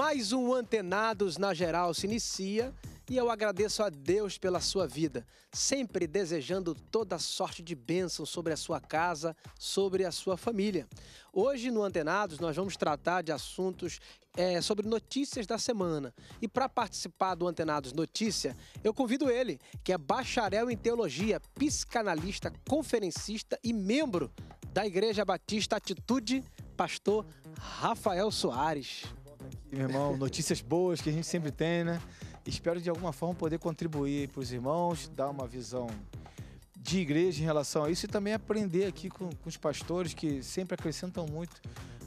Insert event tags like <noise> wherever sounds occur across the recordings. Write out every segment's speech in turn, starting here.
Mais um Antenados na Geral se inicia e eu agradeço a Deus pela sua vida, sempre desejando toda sorte de bênção sobre a sua casa, sobre a sua família. Hoje no Antenados nós vamos tratar de assuntos é, sobre notícias da semana. E para participar do Antenados Notícia, eu convido ele, que é bacharel em teologia, psicanalista, conferencista e membro da Igreja Batista Atitude, pastor Rafael Soares. Meu irmão, notícias boas que a gente sempre tem, né? Espero de alguma forma poder contribuir para os irmãos, dar uma visão de igreja em relação a isso e também aprender aqui com, com os pastores que sempre acrescentam muito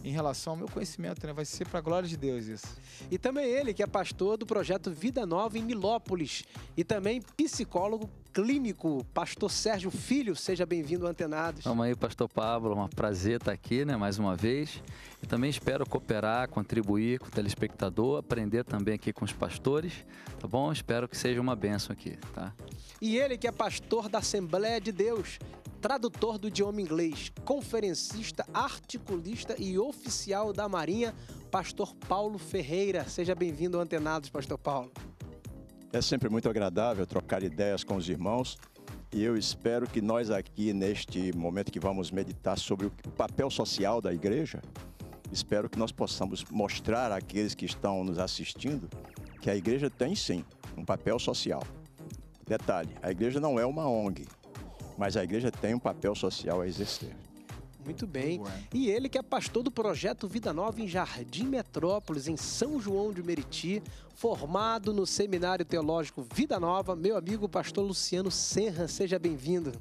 em relação ao meu conhecimento, né? Vai ser para a glória de Deus isso. E também ele, que é pastor do projeto Vida Nova em Milópolis e também psicólogo clínico, pastor Sérgio Filho. Seja bem-vindo Antenados. Vamos aí, pastor Pablo. Um prazer estar aqui, né, mais uma vez. E também espero cooperar, contribuir com o telespectador, aprender também aqui com os pastores, tá bom? Espero que seja uma bênção aqui, tá? E ele que é pastor da Assembleia de Deus, tradutor do idioma inglês, conferencista, articulista e oficial da Marinha, pastor Paulo Ferreira. Seja bem-vindo Antenados, pastor Paulo. É sempre muito agradável trocar ideias com os irmãos e eu espero que nós aqui, neste momento que vamos meditar sobre o papel social da igreja, espero que nós possamos mostrar àqueles que estão nos assistindo que a igreja tem sim um papel social. Detalhe: a igreja não é uma ONG, mas a igreja tem um papel social a exercer. Muito bem. E ele que é pastor do projeto Vida Nova em Jardim Metrópolis, em São João de Meriti, formado no Seminário Teológico Vida Nova, meu amigo pastor Luciano Serra, seja bem-vindo.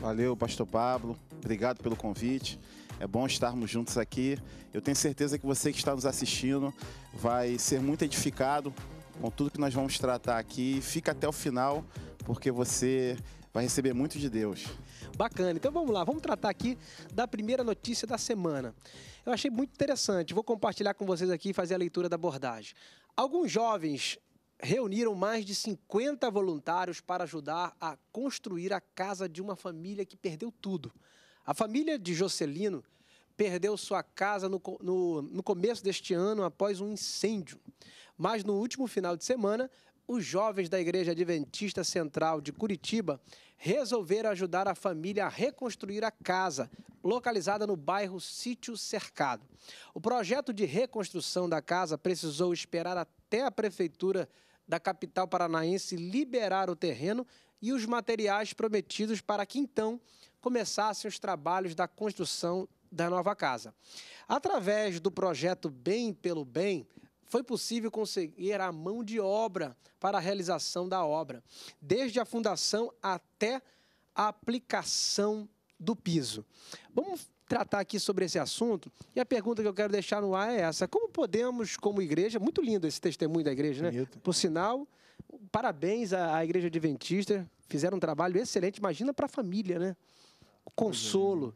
Valeu, pastor Pablo. Obrigado pelo convite. É bom estarmos juntos aqui. Eu tenho certeza que você que está nos assistindo vai ser muito edificado com tudo que nós vamos tratar aqui. Fica até o final, porque você vai receber muito de Deus. Bacana. Então vamos lá, vamos tratar aqui da primeira notícia da semana. Eu achei muito interessante, vou compartilhar com vocês aqui e fazer a leitura da abordagem. Alguns jovens reuniram mais de 50 voluntários para ajudar a construir a casa de uma família que perdeu tudo. A família de Jocelino perdeu sua casa no, no, no começo deste ano após um incêndio. Mas no último final de semana, os jovens da Igreja Adventista Central de Curitiba resolveram ajudar a família a reconstruir a casa, localizada no bairro Sítio Cercado. O projeto de reconstrução da casa precisou esperar até a prefeitura da capital paranaense liberar o terreno e os materiais prometidos para que então começassem os trabalhos da construção da nova casa. Através do projeto Bem pelo Bem, foi possível conseguir a mão de obra para a realização da obra, desde a fundação até a aplicação do piso. Vamos tratar aqui sobre esse assunto e a pergunta que eu quero deixar no ar é essa: como podemos, como igreja, muito lindo esse testemunho da igreja, né? Bonito. Por sinal, parabéns à, Igreja Adventista, fizeram um trabalho excelente. Imagina para a família, né? Consolo,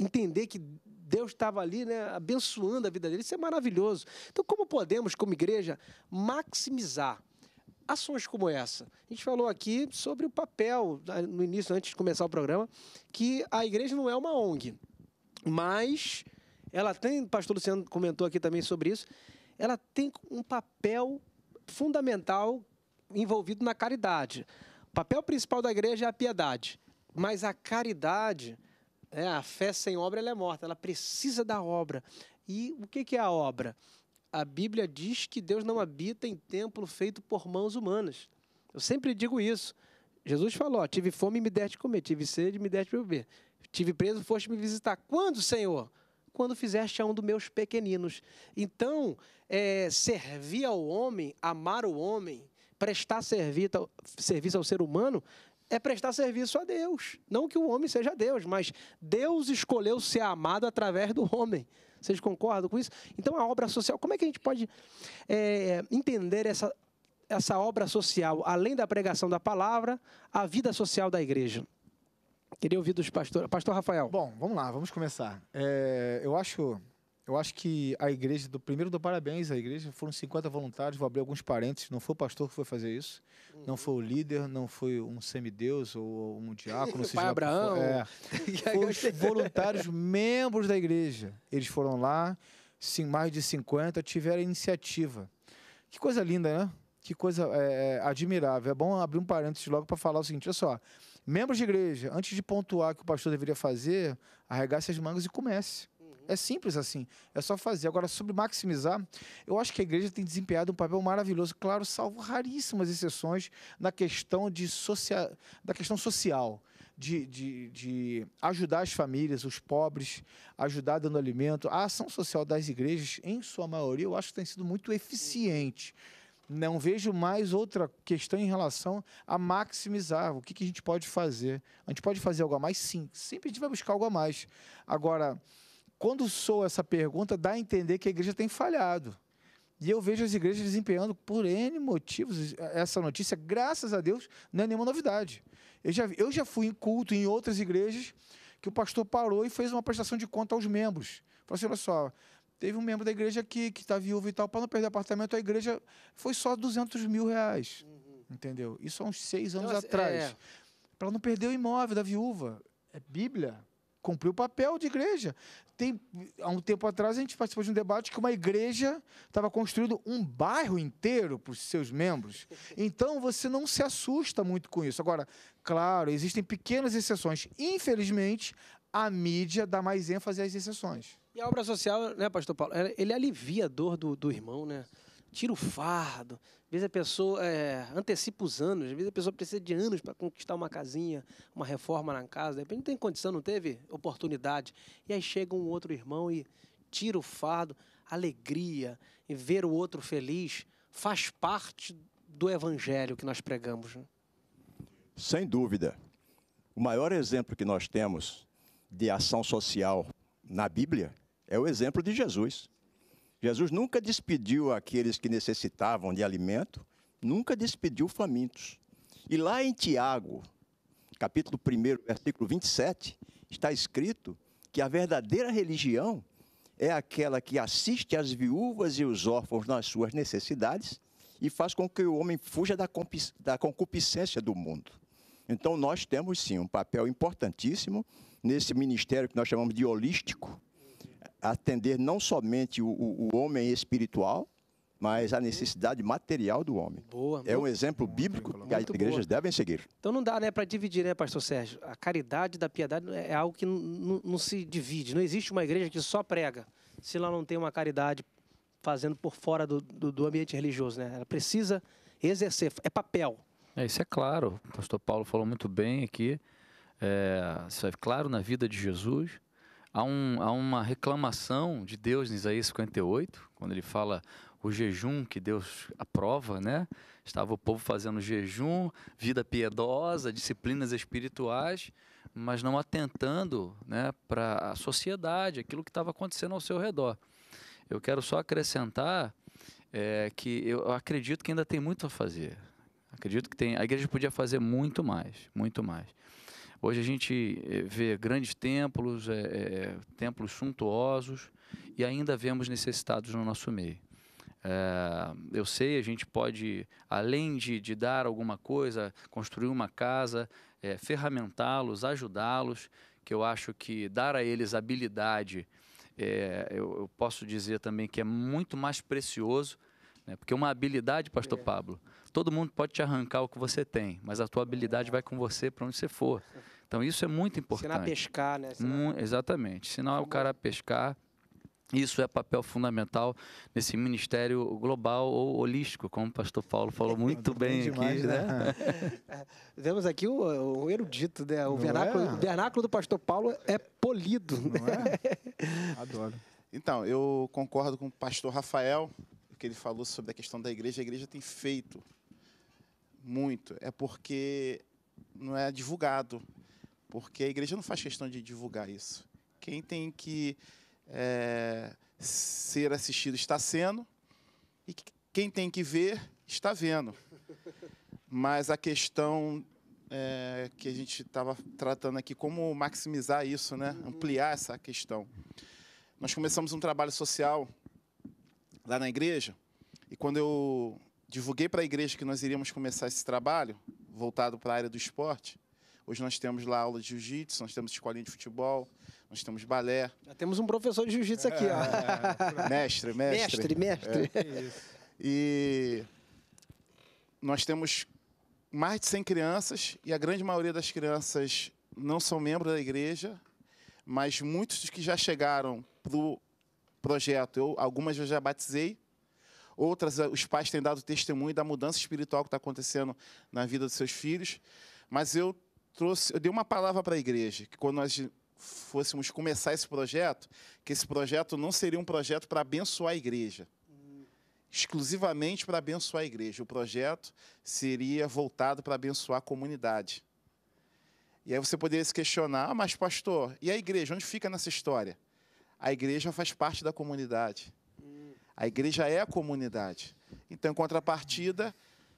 entender que Deus estava ali, né, abençoando a vida dele. Isso é maravilhoso. Então, como podemos, como igreja, maximizar ações como essa? A gente falou aqui sobre o papel, no início, antes de começar o programa, que a igreja não é uma ONG, mas ela tem, o pastor Luciano comentou aqui também sobre isso, ela tem um papel fundamental envolvido na caridade. O papel principal da igreja é a piedade, mas a caridade é, a fé sem obra é morta, ela precisa da obra. E o que, que é a obra? A Bíblia diz que Deus não habita em templo feito por mãos humanas. Eu sempre digo isso. Jesus falou: tive fome e me deste comer, tive sede e me deste beber. Tive preso, foste me visitar. Quando, Senhor? Quando fizeste a um dos meus pequeninos. Então, é, servir ao homem, amar o homem, prestar serviço ao ser humano, é prestar serviço a Deus. Não que o homem seja Deus, mas Deus escolheu ser amado através do homem. Vocês concordam com isso? Então, a obra social, como é que a gente pode é, entender essa, essa obra social, além da pregação da palavra, a vida social da igreja? Queria ouvir dos pastores. Pastor Rafael. Bom, vamos lá, vamos começar. É, eu acho eu acho que a igreja, do primeiro do parabéns à igreja, foram 50 voluntários, vou abrir alguns parênteses, não foi o pastor que foi fazer isso, uhum. não foi o líder, não foi um semideus ou um diácono. <laughs> Pai Abraão. É, foram <laughs> os voluntários membros da igreja. Eles foram lá, sim, mais de 50 tiveram iniciativa. Que coisa linda, né? Que coisa é, é admirável. É bom abrir um parênteses logo para falar o seguinte: olha só. Membros de igreja, antes de pontuar o que o pastor deveria fazer, arregace as mangas e comece. É simples assim, é só fazer. Agora, sobre maximizar, eu acho que a igreja tem desempenhado um papel maravilhoso, claro, salvo raríssimas exceções na questão, de social, da questão social. De, de, de, ajudar as famílias, os pobres, ajudar dando alimento. A ação social das igrejas, em sua maioria, eu acho que tem sido muito eficiente. Não vejo mais outra questão em relação a maximizar. O que, que a gente pode fazer? A gente pode fazer algo a mais? Sim. Sempre a gente vai buscar algo a mais. Agora, quando sou essa pergunta, dá a entender que a igreja tem falhado. E eu vejo as igrejas desempenhando por N motivos essa notícia, graças a Deus, não é nenhuma novidade. Eu já, eu já fui em culto em outras igrejas que o pastor parou e fez uma prestação de conta aos membros. Falou assim: olha só, teve um membro da igreja que está viúvo e tal, para não perder apartamento, a igreja foi só 200 mil reais. Uhum. Entendeu? Isso há uns seis anos então, atrás. É... Para não perder o imóvel da viúva. É Bíblia cumpriu o papel de igreja. Tem, há um tempo atrás a gente participou de um debate que uma igreja estava construindo um bairro inteiro para os seus membros. Então você não se assusta muito com isso. Agora, claro, existem pequenas exceções. Infelizmente, a mídia dá mais ênfase às exceções. E a obra social, né, pastor Paulo, ele alivia a dor do, do irmão, né? Tira o fardo, às vezes a pessoa é, antecipa os anos, às vezes a pessoa precisa de anos para conquistar uma casinha, uma reforma na casa, de repente não tem condição, não teve oportunidade. E aí chega um outro irmão e tira o fardo, alegria e ver o outro feliz faz parte do evangelho que nós pregamos. Né? Sem dúvida. O maior exemplo que nós temos de ação social na Bíblia é o exemplo de Jesus. Jesus nunca despediu aqueles que necessitavam de alimento, nunca despediu famintos. E lá em Tiago, capítulo 1, versículo 27, está escrito que a verdadeira religião é aquela que assiste as viúvas e os órfãos nas suas necessidades e faz com que o homem fuja da concupiscência do mundo. Então, nós temos sim um papel importantíssimo nesse ministério que nós chamamos de holístico, atender não somente o, o, homem espiritual, mas a necessidade material do homem. Boa, é um exemplo bíblico que as igrejas boa. devem seguir. Então não dá né, para dividir, né, pastor Sérgio? A caridade da piedade é algo que não se divide. Não existe uma igreja que só prega se ela não tem uma caridade fazendo por fora do, do, do ambiente religioso. Né? Ela precisa exercer, é papel. É, isso é claro. O pastor Paulo falou muito bem aqui. É, isso é claro na vida de Jesus há, um, há uma reclamação de Deus em Isaías 58, quando ele fala o jejum que Deus aprova, né? Estava o povo fazendo jejum, vida piedosa, disciplinas espirituais, mas não atentando né, para a sociedade, aquilo que estava acontecendo ao seu redor. Eu quero só acrescentar é, que eu acredito que ainda tem muito a fazer. Acredito que tem, a igreja podia fazer muito mais, muito mais. Hoje a gente eh, vê grandes templos, é, templos suntuosos e ainda vemos necessitados no nosso meio. É, eu sei, a gente pode, além de, de dar alguma coisa, construir uma casa, é, ferramentá-los, ajudá-los, que eu acho que dar a eles habilidade, é, eu, eu, posso dizer também que é muito mais precioso, né, porque uma habilidade, Pastor Pablo, todo mundo pode te arrancar o que você tem, mas a tua habilidade vai com você para onde você for. Então isso é muito importante. Ensinar a pescar, né? Ensinar... exatamente. Ensinar o cara a pescar. Isso é papel fundamental nesse ministério global ou holístico, como o pastor Paulo falou <laughs> muito bem demais, aqui. Né? né? <laughs> Temos aqui o, o, erudito, né? O vernáculo, é? o vernáculo, do pastor Paulo é polido. Não é? Adoro. <laughs> Então, eu concordo com o pastor Rafael, que ele falou sobre a questão da igreja. A igreja tem feito muito. É porque não é divulgado porque a igreja não faz questão de divulgar isso. Quem tem que é, ser assistido está sendo, e quem tem que ver está vendo. Mas a questão é, que a gente estava tratando aqui, como maximizar isso, né? ampliar essa questão. Nós começamos um trabalho social lá na igreja, e quando eu divulguei para a igreja que nós iríamos começar esse trabalho, voltado para a área do esporte, Hoje nós temos lá aula de jiu-jitsu, nós temos escolinha de futebol, nós temos balé. Já temos um professor de jiu-jitsu aqui, ó. <laughs> Mestre, mestre. Mestre, mestre. E nós temos mais de 100 crianças e a grande maioria das crianças não são membros da igreja, mas muitos dos que já chegaram para o projeto, eu, algumas eu já batizei, outras eh, os pais têm dado testemunho da mudança espiritual que está acontecendo na vida dos seus filhos, mas eu trouxe, eu dei uma palavra para a igreja, que quando nós fôssemos começar esse projeto, que esse projeto não seria um projeto para abençoar a igreja, exclusivamente para abençoar a igreja. O projeto seria voltado para abençoar a comunidade. E aí você poderia se questionar, ah, mas pastor, e a igreja? Onde fica nessa história? A igreja faz parte da comunidade. A igreja é a comunidade. Então, em contrapartida,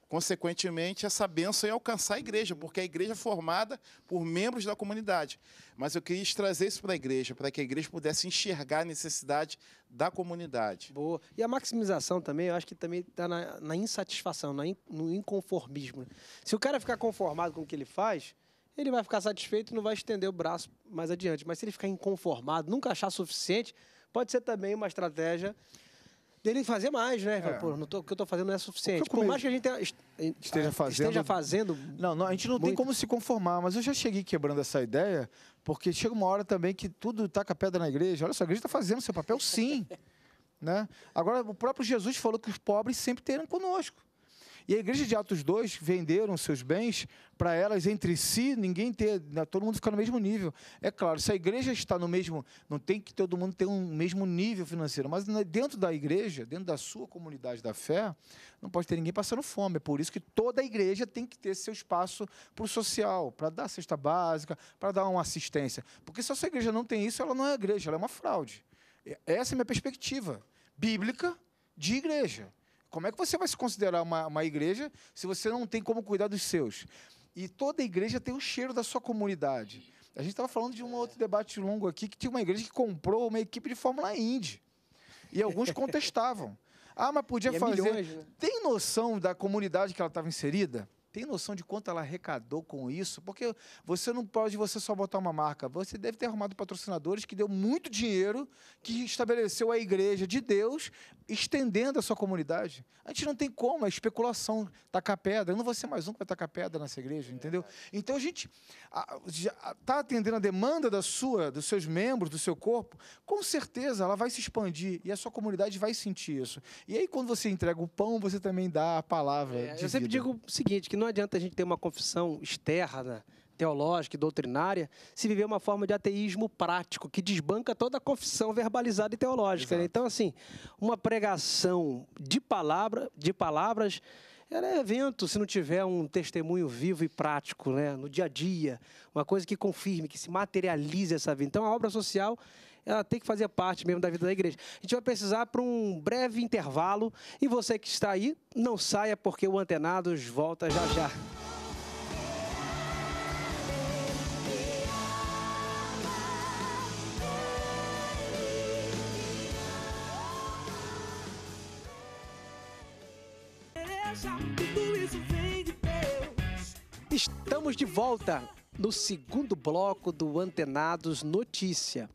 consequentemente, essa bênção ia alcançar a igreja, porque a igreja é formada por membros da comunidade. Mas eu queria trazer isso para a igreja, para que a igreja pudesse enxergar a necessidade da comunidade. Boa. E a maximização também, eu acho que também está na, na, insatisfação, na in, no inconformismo. Se o cara ficar conformado com o que ele faz, ele vai ficar satisfeito e não vai estender o braço mais adiante. Mas se ele ficar inconformado, nunca achar suficiente, pode ser também uma estratégia dele fazer mais, né? É. Pô, não tô, o que eu estou fazendo não é suficiente. Por mais que a gente esteja, fazendo, esteja fazendo. Não, não, a gente não muito. tem como se conformar, mas eu já cheguei quebrando essa ideia, porque chega uma hora também que tudo taca pedra na igreja. Olha só, a igreja está fazendo seu papel, sim. <laughs> né? Agora, o próprio Jesus falou que os pobres sempre terão conosco. E a igreja de Atos 2 venderam seus bens para elas entre si, ninguém ter, né, todo mundo ficar no mesmo nível. É claro, se a igreja está no mesmo, não tem que todo mundo ter um mesmo nível financeiro, mas né, dentro da igreja, dentro da sua comunidade da fé, não pode ter ninguém passando fome. É por isso que toda a igreja tem que ter seu espaço para o social, para dar cesta básica, para dar uma assistência. Porque se a sua igreja não tem isso, ela não é igreja, ela é uma fraude. Essa é a minha perspectiva bíblica de igreja. Como é que você vai se considerar uma, uma igreja se você não tem como cuidar dos seus? E toda igreja tem o cheiro da sua comunidade. A gente estava falando de um outro debate longo aqui que tinha uma igreja que comprou uma equipe de Fórmula Indy. E alguns <laughs> contestavam. Ah, mas podia é fazer. Milhões, né? Tem noção da comunidade que ela estava inserida? Tem noção de quanto ela arrecadou com isso? Porque você não pode você só botar uma marca. Você deve ter arrumado patrocinadores que deu muito dinheiro, que estabeleceu a igreja de Deus, estendendo a sua comunidade. A gente não tem como, é especulação, tacar pedra. Eu não vou ser mais um que vai tacar pedra nessa igreja, entendeu? Então a gente está atendendo a demanda da sua, dos seus membros, do seu corpo, com certeza ela vai se expandir e a sua comunidade vai sentir isso. E aí, quando você entrega o pão, você também dá a palavra. É, eu sempre digo o seguinte: que não adianta a gente ter uma confissão externa, teológica e doutrinária, se viver uma forma de ateísmo prático, que desbanca toda a confissão verbalizada e teológica. Né? Então, assim, uma pregação de, palavra, de palavras ela é evento se não tiver um testemunho vivo e prático, né? no dia a dia, uma coisa que confirme, que se materialize essa vida. Então, a obra social ela tem que fazer parte mesmo da vida da igreja. A gente vai precisar para um breve intervalo e você que está aí, não saia porque o Antenados volta já já. Estamos de volta no segundo bloco do Antenados Notícia.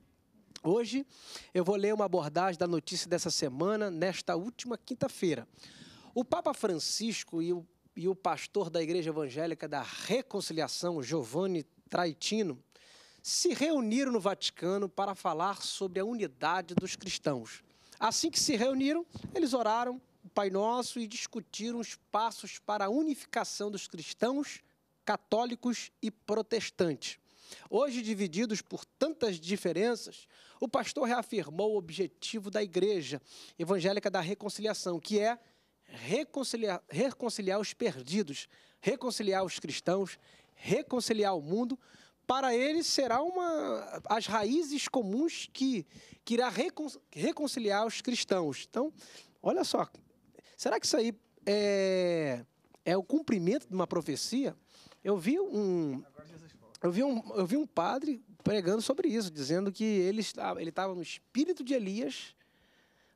Hoje eu vou ler uma abordagem da notícia dessa semana, nesta última quinta-feira. O Papa Francisco e o, e o pastor da Igreja Evangélica da Reconciliação, Giovanni Traitino, se reuniram no Vaticano para falar sobre a unidade dos cristãos. Assim que se reuniram, eles oraram o Pai Nosso e discutiram os passos para a unificação dos cristãos, católicos e protestantes. Hoje, divididos por tantas diferenças, o pastor reafirmou o objetivo da Igreja Evangélica da Reconciliação, que é reconciliar, reconciliar os perdidos, reconciliar os cristãos, reconciliar o mundo. Para ele será uma as raízes comuns que, que irá recon, reconciliar os cristãos. Então, olha só, será que isso aí é, é o cumprimento de uma profecia? Eu vi um, eu vi um, eu vi um padre pregando sobre isso, dizendo que ele estava, ele estava no espírito de Elias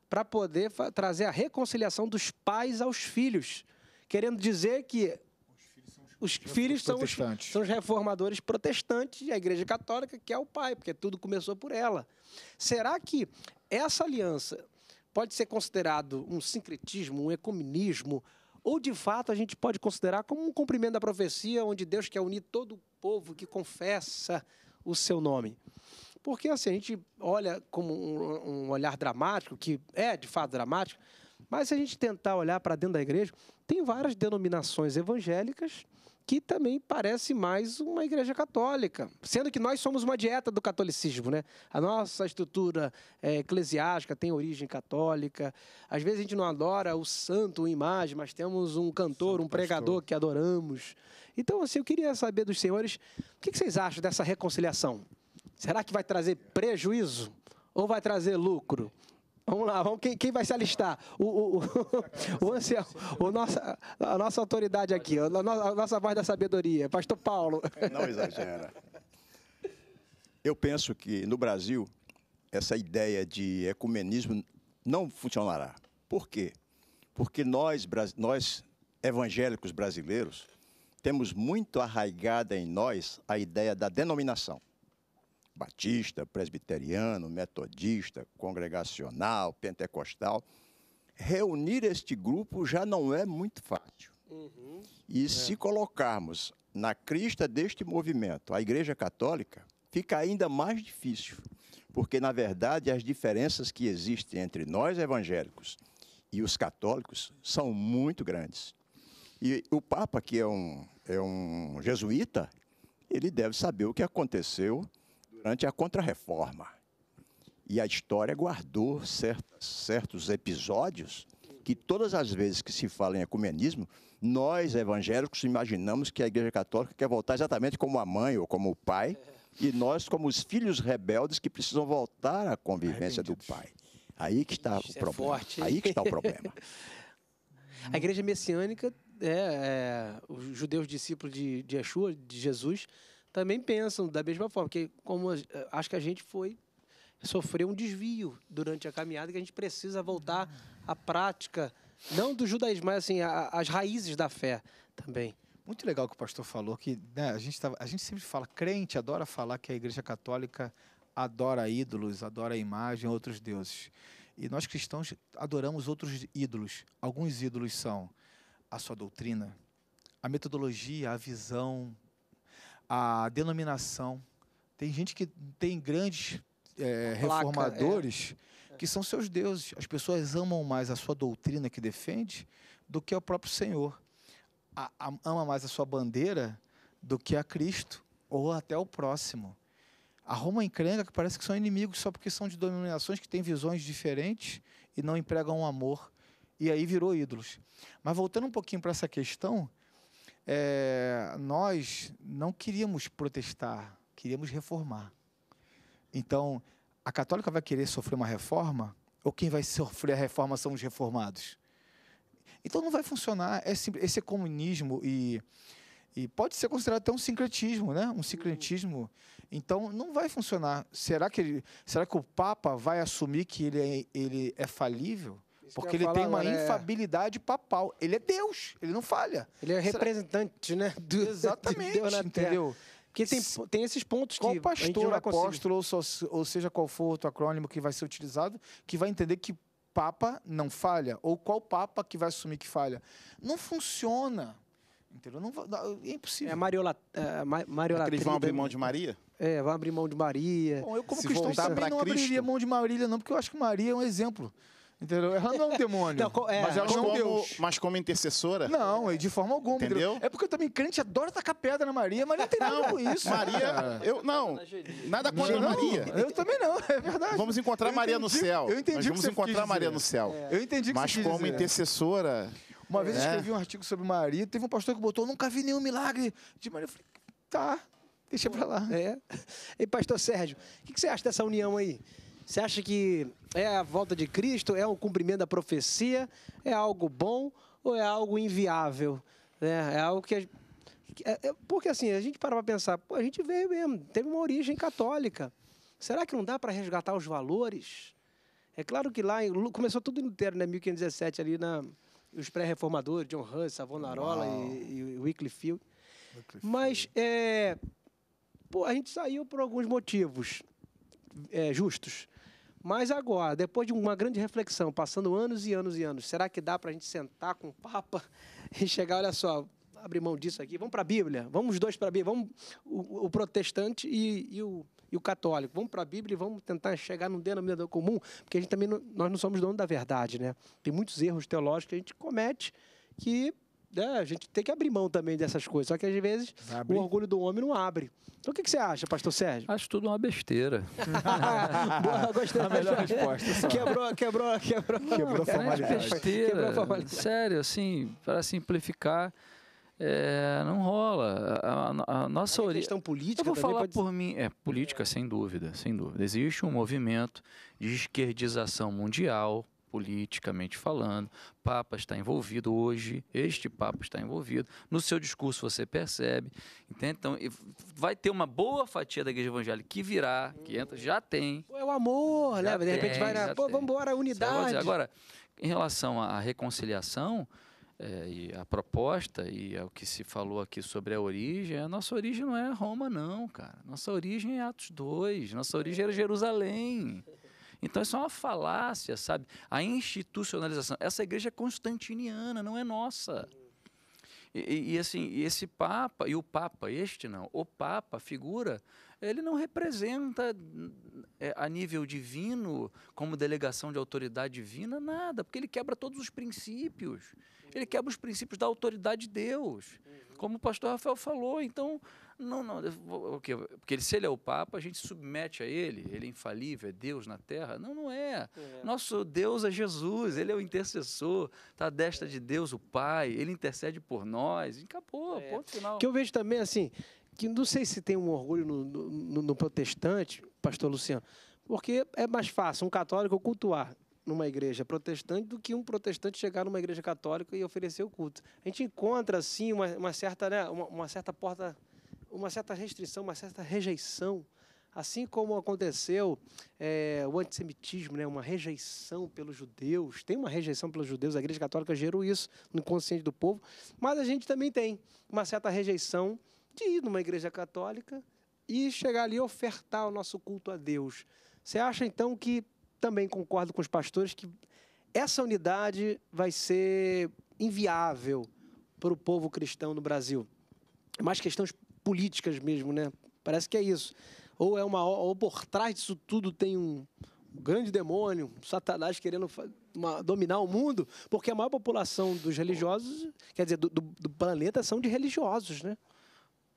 para poder trazer a reconciliação dos pais aos filhos, querendo dizer que os filhos os são os, são os reformadores protestantes e a Igreja Católica, que é o pai, porque tudo começou por ela. Será que essa aliança pode ser considerado um sincretismo, um ecumenismo, ou de fato a gente pode considerar como um cumprimento da profecia, onde Deus quer unir todo o povo que confessa o seu nome? Porque assim, a gente olha como um, um olhar dramático, que é de fato dramático, mas se a gente tentar olhar para dentro da igreja, tem várias denominações evangélicas que também parece mais uma igreja católica, sendo que nós somos uma dieta do catolicismo, né? A nossa estrutura é, eclesiástica tem origem católica. Às vezes a gente não adora o santo, uma imagem, mas temos um cantor, um pregador pastor. que adoramos. Então, assim, eu queria saber dos senhores, o que que vocês acham dessa reconciliação? Será que vai trazer prejuízo ou vai trazer lucro? Vamos lá, vamos, quem, quem vai se alistar? O, o, o, <laughs> o ancião, o nossa, a nossa autoridade aqui, a, no- a nossa voz da sabedoria, Pastor Paulo. Não exagera. Eu penso que no Brasil essa ideia de ecumenismo não funcionará. Por quê? Porque nós, nós evangélicos brasileiros, temos muito arraigada em nós a ideia da denominação. Batista, presbiteriano, metodista, congregacional, pentecostal. Reunir este grupo já não é muito fácil. E se colocarmos na crista deste movimento a Igreja Católica, fica ainda mais difícil, porque, na verdade, as diferenças que existem entre nós evangélicos e os católicos são muito grandes. E o Papa, que é um, é um jesuíta, ele deve saber o que aconteceu durante a Contra-Reforma. E a história guardou certas, certos episódios que todas as vezes que se fala em ecumenismo, nós evangélicos imaginamos que a Igreja Católica quer voltar exatamente como a mãe ou como o pai, e nós como os filhos rebeldes que precisam voltar à convivência do pai. Aí que está Isso o é problema. hein? Aí que está o problema. <laughs> A igreja messiânica, é, é, os judeus discípulos de, de Yeshua, de Jesus, também pensam da mesma forma, que como a- acho que a gente foi sofreu um desvio durante a caminhada que a gente precisa voltar à prática, não do judaísmo, mas assim, a- as raízes da fé também. Muito legal que o pastor falou, que né, a, gente tava- a gente sempre fala, crente adora falar que a igreja católica adora ídolos, adora imagem, outros deuses. E nós cristãos adoramos outros ídolos. Alguns ídolos são a sua doutrina, a metodologia, a visão, a denominação. Tem gente que tem grandes eh, Placa, é. reformadores que são seus deuses. As pessoas amam mais a sua doutrina que defende do que ao próprio Senhor. A- a- ama mais a sua bandeira do que a Cristo ou até o próximo. A Roma encrenca que parece que são inimigos só porque são de denominações que têm visões diferentes e não empregam o amor. E aí virou ídolos. Mas voltando um pouquinho para essa questão, é, nós não queríamos protestar, queríamos reformar. Então, a católica vai querer sofrer uma reforma? Ou quem vai sofrer a reforma são os reformados? Então não vai funcionar. É simples- esse comunismo e, e pode ser considerado até um sincretismo, né? Um sincretismo. Então não vai funcionar. Será que ele, será que o Papa vai assumir que ele é, ele é falível? Porque ele tem falar uma agora, é- infabilidade papal. Ele é Deus. Ele não falha. Ele é Será- representante, né? Do, de Exatamente. Deus na terra. entendeu? Porque tem, tem esses pontos Qual que a gente não pastor, apóstolo, ou, só- ou seja qual for outro acrônimo que vai ser utilizado, que vai entender que Papa não falha? Ou qual Papa que vai assumir que falha? Não funciona. Entendeu? Não, é É impossível. a Mariola, é, ma- É eles vão abrir mão de Maria? É, vão abrir mão de Maria. Bom, eu como Se cristão também não Cristo- abriria mão de Marília, não, porque eu acho que Maria é um exemplo. Entendeu? Ela não é um demônio. Não, é, mas ela Mas não é como, Deus. mas como intercessora? Não, é de forma alguma. Entendeu? É porque eu também crente adora tacar pedra na Maria, mas não tem nada com isso. Maria, eu não. Nada contra Não, Maria. Eu também não, é verdade. Vamos encontrar Eu Maria no entendi- céu. eu entendi Nós vamos você encontrar quis Maria dizer. no céu. Eu entendi que Mas como dizer. intercessora, Uma vez eu É. escrevi um artigo sobre Maria, teve um pastor que botou, nunca vi nenhum milagre de Maria. Eu falei, tá, deixa pra lá. É. E pastor Sérgio, o que que você acha dessa união aí? Você acha que é a volta de Cristo, é um cumprimento da profecia, é algo bom ou é algo inviável? É, é algo que. é- é- porque assim, a gente para para pensar, pô, a gente veio mesmo, teve uma origem católica. Será que não dá para resgatar os valores? É claro que lá em- começou tudo em Lutero, né? 1517, ali na, os pré-reformadores, John Huss, Savonarola e, e Wycliffe. Mas é, pô, a gente saiu por alguns motivos é, justos. Mas agora, depois de uma grande reflexão, passando anos e anos e anos, será que dá para a gente sentar com o Papa <laughs> e chegar, olha só, abrir mão disso aqui, vamos para a Bíblia, vamos os dois para a Bíblia, vamos o, o protestante e, e, o, e o católico, vamos para a Bíblia e vamos tentar chegar num denominador comum, porque a gente também não, nós não somos donos da verdade, né? Tem muitos erros teológicos que a gente comete que né, a gente tem que abrir mão também dessas coisas. Só que às vezes o orgulho do homem não abre. Então o que, que você acha, pastor Sérgio? Acho tudo uma besteira. <laughs> Boa, gostei A melhor resposta. Só. Quebrou, quebrou, quebrou. Quebrou a formalidade. besteira. Quebrou a formalidade. Sério, assim, para simplificar, é, não rola. A, a- a nossa A origem. questão política Eu vou falar pode por mim. É, política, sem dúvida, sem dúvida. Existe um movimento de esquerdização mundial, politicamente falando. Papa está envolvido hoje, este Papa está envolvido. No seu discurso você percebe. Entende? Então, vai ter uma boa fatia da igreja evangélica que virá, que entra, já tem. É o amor, Já né? De repente tem, vai na. Pô, vamos embora, unidade. Agora, em relação à reconciliação, é, e a proposta e ao que se falou aqui sobre a origem, a nossa origem não é Roma, não, cara. Nossa origem é Atos 2, nossa origem era Jerusalém. Então isso é uma falácia, sabe? A institucionalização. Essa igreja é constantiniana, não é nossa. E, e- assim, esse Papa, e o Papa, este não, o Papa, figura, ele não representa é, a nível divino, como delegação de autoridade divina, nada, porque ele quebra todos os princípios. Ele quebra os princípios da autoridade de Deus. Como o pastor Rafael falou, então, não, não, porque ele, se ele é o Papa, a gente submete a ele, ele é infalível, é Deus na terra. Não, não é. Nosso Deus é Jesus, ele é o intercessor, está à destra de Deus, o Pai, ele intercede por nós, e acabou, É. ponto final. Que eu vejo também, assim, que não sei se tem um orgulho no, no- no- no protestante, pastor Luciano, porque é mais fácil um católico cultuar numa igreja protestante do que um protestante chegar numa igreja católica e oferecer o culto. A gente encontra, assim, uma, uma certa, né, uma, uma certa porta, uma certa restrição, uma certa rejeição, assim como aconteceu é, o antissemitismo, né, uma rejeição pelos judeus, tem uma rejeição pelos judeus, a igreja católica gerou isso no inconsciente do povo, mas a gente também tem uma certa rejeição de ir numa igreja católica e chegar ali e ofertar o nosso culto a Deus. Você acha então que também concordo com os pastores que essa unidade vai ser inviável para o povo cristão no Brasil? Mais questões políticas mesmo, né? Parece que é isso. Ou é uma ou por trás disso tudo tem um grande demônio, um Satanás querendo uma- dominar o mundo, porque a maior população dos religiosos, quer dizer, do, do- do planeta são de religiosos, né?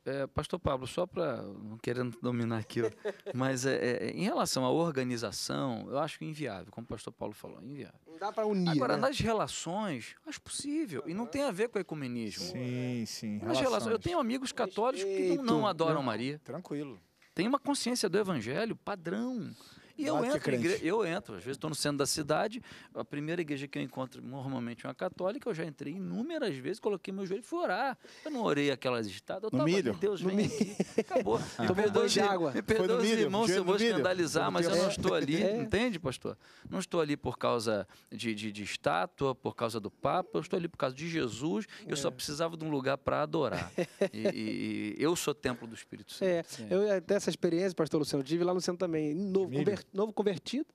É, Pastor Pablo, só para não querendo dominar aqui, ó, mas é, é, em relação à organização, eu acho inviável, como o Pastor Paulo falou, inviável. Não dá para unir, Agora, né? nas relações, acho possível. E não tem a ver com o ecumenismo. Sim, sim. Nas relações, eu tenho amigos católicos que não, não Respeito, adoram né? Maria. Tranquilo. Tem uma consciência do evangelho padrão. E eu é entro, igre- eu entro, às vezes estou no centro da cidade, a primeira igreja que eu encontro normalmente é uma católica, eu já entrei inúmeras vezes, coloquei meu joelho e fui orar. Eu não orei aquelas estadas, eu No estava milho? Deus vem aqui, acabou. <laughs> Me perdoe de água. Me perdoe no os milho? irmãos se eu vou no milho? escandalizar, no mas eu não terço. estou ali, <laughs> É. entende, pastor? Não estou ali por causa de, de, de estátua, por causa do Papa, eu estou ali por causa de Jesus, eu É. só precisava de um lugar para adorar. <laughs> E, e- eu sou templo do Espírito Santo. É, eu até essa experiência, pastor Luciano, tive lá no centro também, novo, Milho. Novo convertido,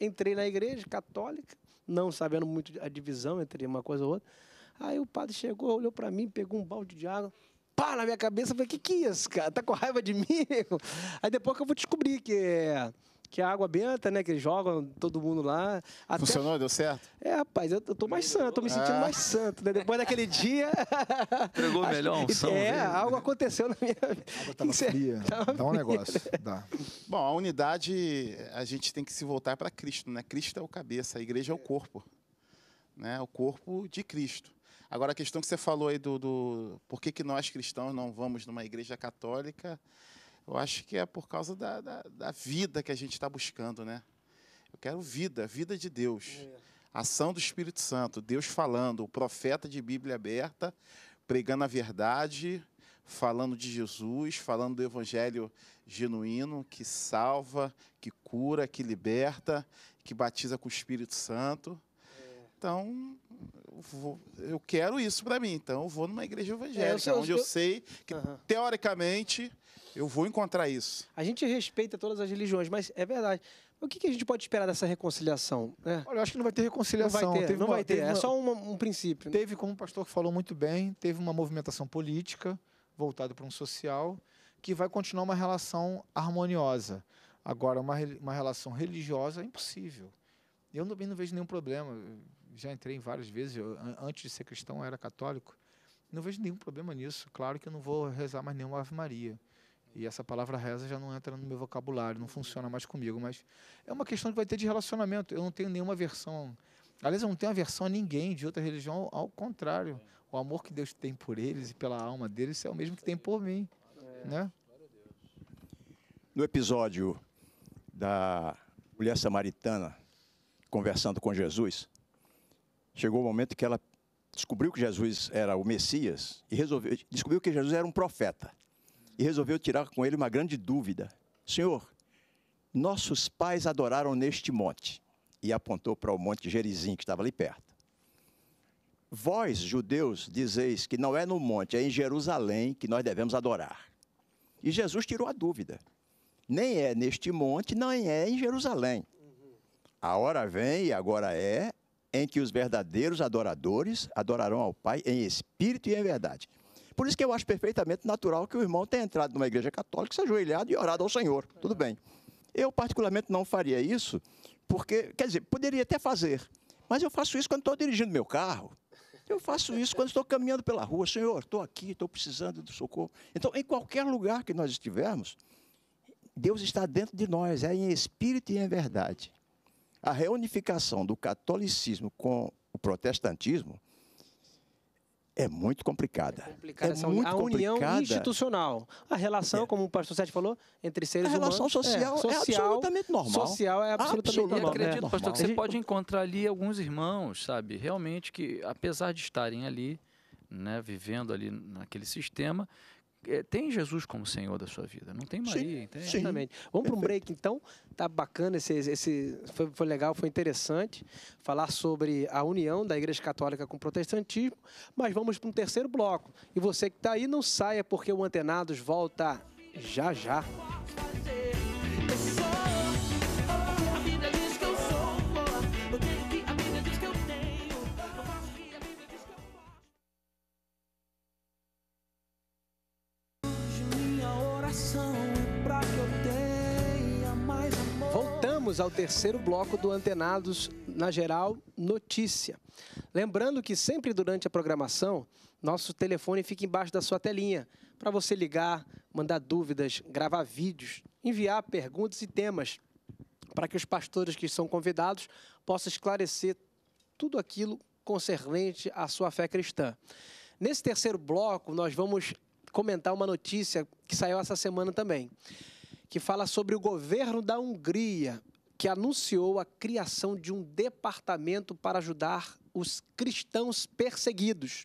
entrei na igreja católica, não sabendo muito a divisão entre uma coisa ou outra. Aí o padre chegou, olhou para mim, pegou um balde de água, pá, na minha cabeça, falei, que que é isso, cara? Tá com raiva de mim? <laughs> Aí depois que eu vou descobrir que é, que é água benta, né, que eles jogam todo mundo lá. Até Funcionou? Deu certo? É, rapaz, eu, tô mais santo, tô me sentindo Ah. mais santo, né? Depois daquele dia. <laughs> Entregou acho- melhor a unção É, dele. algo aconteceu na minha vida. A água tava que fria. Tava Dá um fria. negócio. Dá. Bom, a unidade, a gente tem que se voltar para Cristo, né? Cristo é o cabeça, a igreja é o corpo, né? O corpo de Cristo. Agora, a questão que você falou aí do, do por que, que nós cristãos não vamos numa igreja católica, eu acho que é por causa da, da, da vida que a gente está buscando, né? Eu quero vida, vida de Deus. Ação do Espírito Santo, Deus falando, o profeta de Bíblia aberta, pregando a verdade, falando de Jesus, falando do evangelho genuíno que salva, que cura, que liberta, que batiza com o Espírito Santo. Então, eu, vou- eu quero isso para mim. Então, eu vou numa igreja evangélica, É, eu sei- onde eu, eu- sei que, teoricamente, eu vou encontrar isso. A gente respeita todas as religiões, mas é verdade. O que, que a gente pode esperar dessa reconciliação? né? Olha, eu acho que não vai ter Não reconciliação. vai ter, Teve não uma- vai ter. É uma- só uma- um princípio. né? Teve, como o pastor falou muito bem, teve uma movimentação política voltada para um social que vai continuar uma relação harmoniosa. Agora, uma, uma relação religiosa é impossível. Eu também não vejo nenhum problema. Eu já entrei várias vezes, eu, an- antes de ser cristão, eu era católico. Não vejo nenhum problema nisso. Claro que eu não vou rezar mais nenhuma Ave Maria. E essa palavra reza já não entra no meu vocabulário, não funciona mais comigo. Mas é uma questão que vai ter de relacionamento. Eu não tenho nenhuma versão. Aliás, eu não tenho aversão a ninguém de outra religião, ao contrário. O amor que Deus tem por eles e pela alma deles é o mesmo que tem por mim. Né? No episódio da mulher samaritana conversando com Jesus, chegou o momento que ela descobriu que Jesus era o Messias e resolveu, descobriu que Jesus era um profeta e resolveu tirar com ele uma grande dúvida. Senhor, nossos pais adoraram neste monte e apontou para o monte Gerizim que estava ali perto. Vós, judeus, dizeis que não é no monte, é em Jerusalém que nós devemos adorar. E Jesus tirou a dúvida nem é neste monte, nem é em Jerusalém. A hora vem e agora é em que os verdadeiros adoradores adorarão ao Pai em espírito e em verdade. Por isso que eu acho perfeitamente natural que o irmão tenha entrado numa igreja católica, se ajoelhado e orado ao Senhor. Tudo bem. Eu, particularmente, não faria isso, porque, quer dizer, poderia até fazer, mas eu faço isso quando estou dirigindo meu carro. Eu faço isso quando estou caminhando pela rua. Senhor, estou aqui, estou precisando do socorro. Então, em qualquer lugar que nós estivermos, Deus está dentro de nós, é em espírito e em verdade. A reunificação do catolicismo com o protestantismo é muito complicada. Complicada é muito a união complicada. institucional. A relação, É. como o pastor Sete falou, entre seres A relação humanos. social é absolutamente normal. Social é absolutamente Absolutamente E normal. acredito, É. pastor, que você pode encontrar ali alguns irmãos, sabe? Realmente que, apesar de estarem ali, né, vivendo ali naquele sistema, tem Jesus como Senhor da sua vida. Não tem Sim, Maria, entende? Exatamente. Vamos para um break então. Tá bacana esse, esse foi, foi legal, foi interessante falar sobre a união da Igreja Católica com o protestantismo, mas vamos para um terceiro bloco. E você que está aí não saia porque o Antenados volta já já. Ao terceiro bloco do Antenados na Geral Notícia. Lembrando que sempre durante a programação, nosso telefone fica embaixo da sua telinha para você ligar, mandar dúvidas, gravar vídeos, enviar perguntas e temas para que os pastores que são convidados possam esclarecer tudo aquilo concernente à sua fé cristã. Nesse terceiro bloco, nós vamos comentar uma notícia que saiu essa semana também que fala sobre o governo da Hungria, que anunciou a criação de um departamento para ajudar os cristãos perseguidos.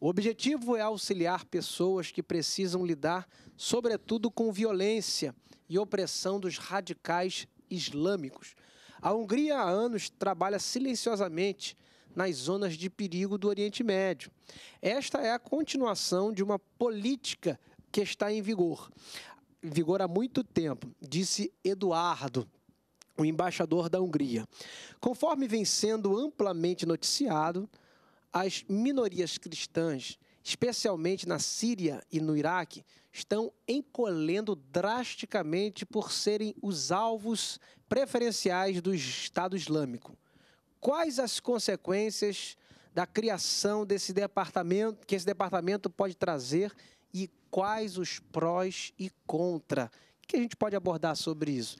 O objetivo é auxiliar pessoas que precisam lidar, sobretudo, com violência e opressão dos radicais islâmicos. A Hungria há anos trabalha silenciosamente nas zonas de perigo do Oriente Médio. Esta é a continuação de uma política que está em vigor em vigor há muito tempo, disse Eduardo, o embaixador da Hungria. Conforme vem sendo amplamente noticiado, as minorias cristãs, especialmente na Síria e no Iraque, estão encolhendo drasticamente por serem os alvos preferenciais do Estado Islâmico. Quais as consequências da criação desse departamento, que esse departamento pode trazer e quais os prós e contra? O que a gente pode abordar sobre isso?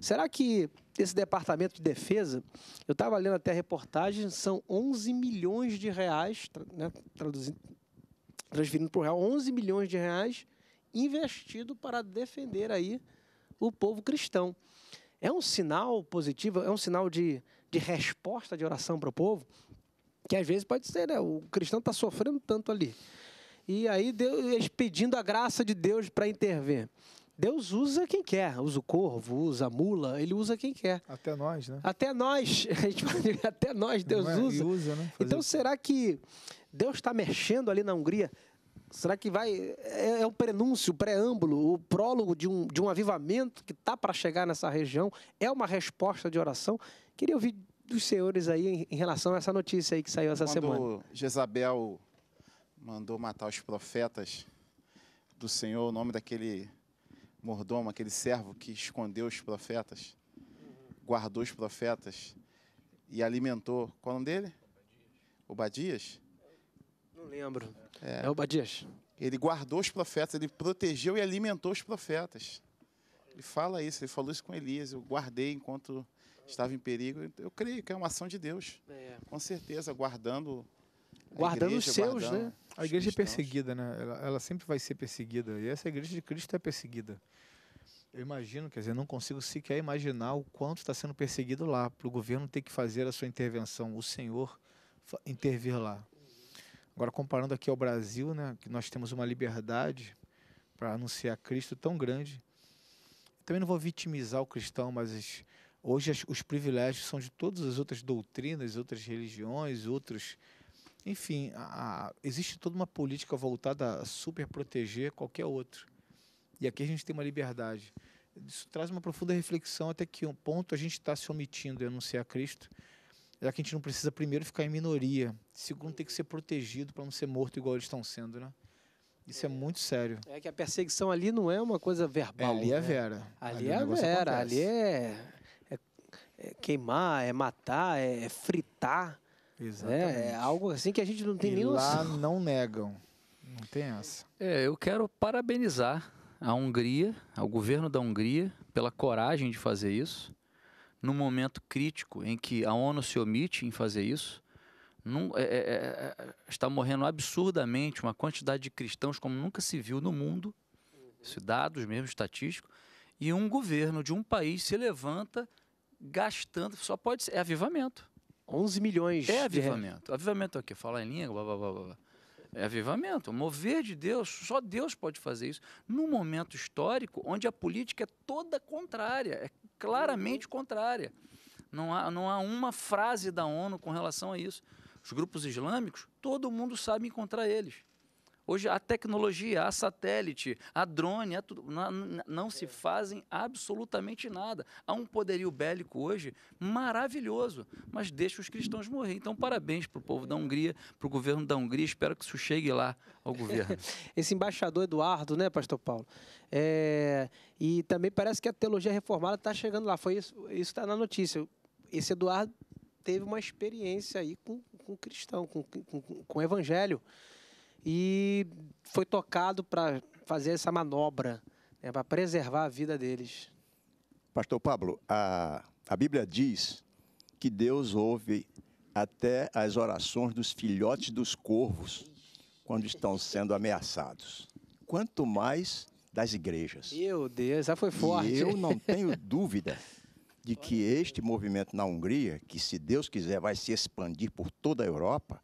Será que esse departamento de defesa, eu estava lendo até a reportagem, são 11 milhões de reais, né, traduzindo, transferindo para o real, 11 milhões de reais investido para defender aí o povo cristão. É um sinal positivo, é um sinal de, de resposta de oração para o povo, que às vezes pode ser, né? O cristão está sofrendo tanto ali. E aí Deus, pedindo a graça de Deus para intervir. Deus usa quem quer. Usa o corvo, usa a mula, ele usa quem quer. Até nós, né? Até nós, <laughs> a gente pode dizer, até nós Deus é? Usa. usa, né? Então será que Deus está mexendo ali na Hungria? Será que vai. É, é o prenúncio, o preâmbulo, o prólogo de um, de um avivamento que está para chegar nessa região? É uma resposta de oração? Queria ouvir dos senhores aí em, em relação a essa notícia aí que saiu essa semana. Quando Jezabel mandou matar os profetas do Senhor, o nome daquele mordomo, aquele servo que escondeu os profetas, guardou os profetas e alimentou. Qual é o nome dele? Obadias? Não lembro. É. É, o Badias. Ele guardou os profetas, ele protegeu e alimentou os profetas. Ele fala isso, ele falou isso com Elias. Eu guardei enquanto estava em perigo. Eu creio que é uma ação de Deus, com certeza, guardando. Guardando os seus, guardando né? A igreja é perseguida, né? Ela, ela sempre vai ser perseguida. E essa igreja de Cristo é perseguida. Eu imagino, quer dizer, não consigo sequer imaginar o quanto está sendo perseguido lá, para o governo ter que fazer a sua intervenção, o Senhor intervir lá. Agora, comparando aqui ao Brasil, né, que nós temos uma liberdade para anunciar Cristo tão grande. Também não vou vitimizar o cristão, mas as- hoje os privilégios são de todas as outras doutrinas, outras religiões, outros enfim, a- a- existe toda uma política voltada a super proteger qualquer outro. E aqui a gente tem uma liberdade. Isso traz uma profunda reflexão até que um ponto a gente está se omitindo em anunciar Cristo, já que a gente não precisa primeiro ficar em minoria, segundo tem que ser protegido para não ser morto igual eles estão sendo, né? Isso é muito sério. É que a perseguição ali não é uma coisa É, verbal. ali é né? vera. Ali, o é vera, acontece. ali é, é- é queimar, é matar, é fritar. Exatamente. né? É algo assim que a gente não tem e nem lá noção. não negam. Não tem essa. É, eu quero parabenizar a Hungria, ao governo da Hungria, pela coragem de fazer isso, num momento crítico em que a ONU se omite em fazer isso. Num- é- é- é- está morrendo absurdamente uma quantidade de cristãos como nunca se viu no mundo, isso dados mesmo estatísticos, e um governo de um país se levanta gastando, só pode ser, é avivamento. 11 milhões. É de reais. avivamento. Avivamento é o quê? Falar em língua, blá, blá, blá, blá. É avivamento. Mover de Deus, só Deus pode fazer isso. Num momento histórico onde a política é toda contrária, é claramente contrária. Não há, não há uma frase da ONU com relação a isso. Os grupos islâmicos, todo mundo sabe encontrar eles. Hoje a tecnologia, a satélite, a drone, a tudo, não, não- se fazem absolutamente nada. Há um poderio bélico hoje maravilhoso, mas deixa os cristãos morrer. Então, parabéns para o povo da Hungria, para o governo da Hungria. Espero que isso chegue lá ao governo. <laughs> Esse embaixador Eduardo, né, Pastor Paulo? É, e também parece que a teologia reformada está chegando lá. Foi isso, está na notícia. Esse Eduardo teve uma experiência aí com, com cristão, com, com, com evangelho. E foi tocado para fazer essa manobra, né, para preservar a vida deles. Pastor Pablo, a, a Bíblia diz que Deus ouve até as orações dos filhotes dos corvos quando estão sendo ameaçados. Quanto mais das igrejas. Meu Deus, essa foi forte. E eu não <laughs> tenho dúvida de que este movimento na Hungria, que se Deus quiser vai se expandir por toda a Europa,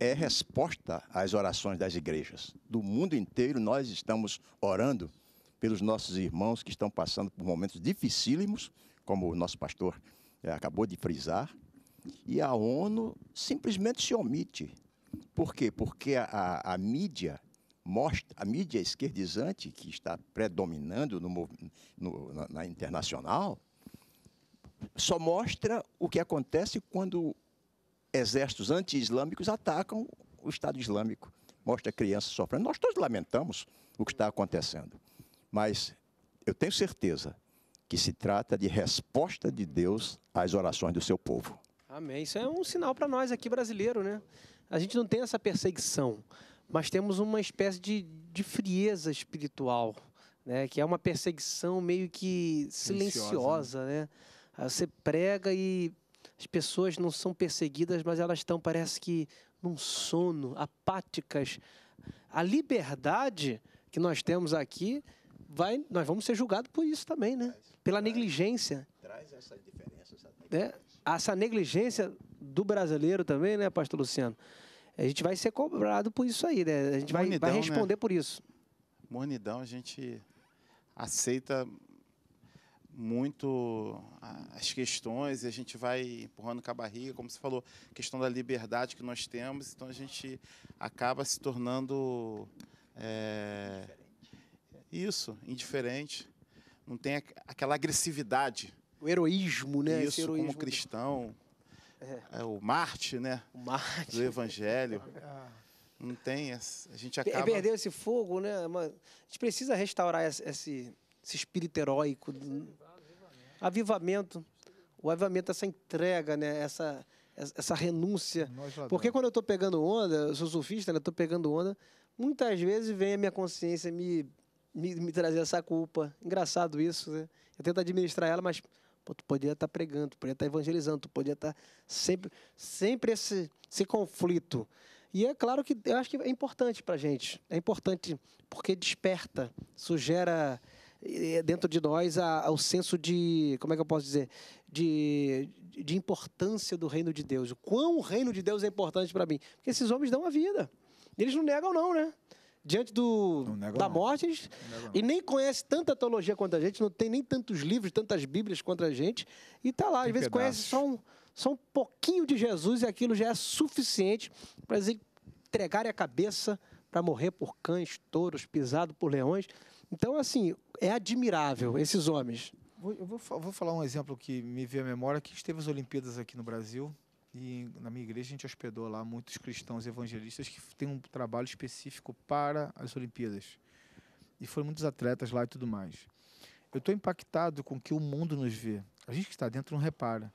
é resposta às orações das igrejas. Do mundo inteiro nós estamos orando pelos nossos irmãos que estão passando por momentos dificílimos, como o nosso pastor eh, acabou de frisar, e a ONU simplesmente se omite. Por quê? Porque a, a- a mídia mostra, a mídia esquerdizante que está predominando no no- na, na internacional, só mostra o que acontece quando exércitos anti-islâmicos atacam o Estado Islâmico. Mostra crianças sofrendo. Nós todos lamentamos o que está acontecendo. Mas eu tenho certeza que se trata de resposta de Deus às orações do seu povo. Amém. Isso é um sinal para nós aqui brasileiro, né? A gente não tem essa perseguição, mas temos uma espécie de, de frieza espiritual, né? Que é uma perseguição meio que Silenciosa, silenciosa, né? Aí Você prega e as pessoas não são perseguidas, mas elas estão, parece que, num sono, apáticas. A liberdade que nós temos aqui, vai, nós vamos ser julgados por isso também, né? Pela negligência Traz essas diferenças. né? Essa negligência do brasileiro também, né, pastor Luciano? A gente vai ser cobrado por isso aí, né? A gente vai, vai Mornidão, né? responder por isso. Mornidão, a gente aceita muito a- as questões e a gente vai empurrando com a barriga, como você falou, questão da liberdade que nós temos, então a gente acaba se tornando é, isso, indiferente. Não tem aqu- aquela agressividade. O heroísmo, né? Esse isso, heroísmo como do- cristão, é, o Marte, né, o Marte. do Evangelho. <laughs> Não tem, essa- a gente acaba... Perdeu esse fogo, né? Mas a gente precisa restaurar esse, esse, esse espírito heróico. do- Avivamento. O avivamento, essa entrega, né? Essa, essa renúncia. Porque quando eu tô pegando onda, eu sou surfista, né? Tô pegando onda, muitas vezes vem a minha consciência me, me, me trazer essa culpa. Engraçado isso, né? Eu tento administrar ela, mas pô, tu podia estar pregando, tu podia estar evangelizando, tu podia estar sempre, sempre esse, esse conflito. E é claro que eu acho que é importante pra gente. É importante porque desperta, isso gera eh, dentro de nós a, o senso de, como é que eu posso dizer, de, de importância do reino de Deus. O quão o reino de Deus é importante para mim. Porque esses homens dão a vida. Eles não negam não, né? Diante do, Não negam da não. morte, eles, e nem conhece tanta teologia quanto a gente, não tem nem tantos livros, tantas bíblias quanto a gente, e tá lá, às Tem vezes conhece pedaços. só um, só um pouquinho de Jesus e aquilo já é suficiente para eles entregarem a cabeça para morrer por cães, touros, pisado por leões. Então, assim, é admirável esses homens. Eu vou, vou falar um exemplo que me veio à memória, que esteve as Olimpíadas aqui no Brasil e na minha igreja a gente hospedou lá muitos cristãos evangelistas que têm um trabalho específico para as Olimpíadas. E foram muitos atletas lá e tudo mais. Eu estou impactado com o que o mundo nos vê. A gente que está dentro não repara.